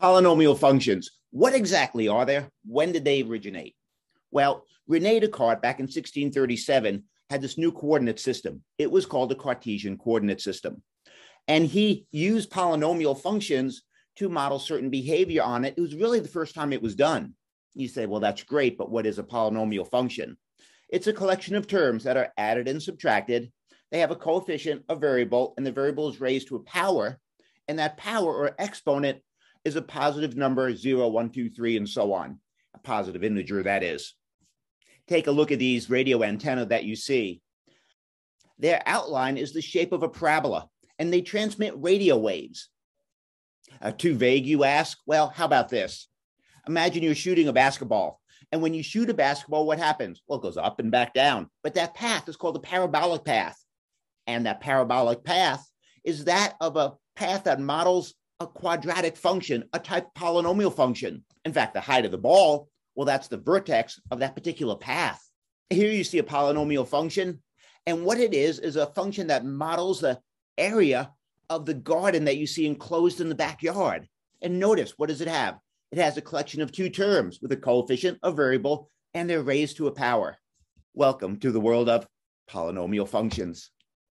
Polynomial functions. What exactly are they? When did they originate? Well, Rene Descartes back in 1637 had this new coordinate system. It was called the Cartesian coordinate system. And he used polynomial functions to model certain behavior on it. It was really the first time it was done. You say, well, that's great, but what is a polynomial function? It's a collection of terms that are added and subtracted. They have a coefficient, a variable, and the variable is raised to a power. And that power or exponent is a positive number, zero, one, two, three, and so on. A positive integer, that is. Take a look at these radio antenna that you see. Their outline is the shape of a parabola, and they transmit radio waves. Uh, too vague, you ask? Well, how about this? Imagine you're shooting a basketball. And when you shoot a basketball, what happens? Well, it goes up and back down. But that path is called a parabolic path. And that parabolic path is that of a path that models a quadratic function, a type polynomial function. In fact, the height of the ball, well, that's the vertex of that particular path. Here you see a polynomial function. And what it is, is a function that models the area of the garden that you see enclosed in the backyard. And notice, what does it have? It has a collection of two terms with a coefficient, a variable, and they're raised to a power. Welcome to the world of polynomial functions.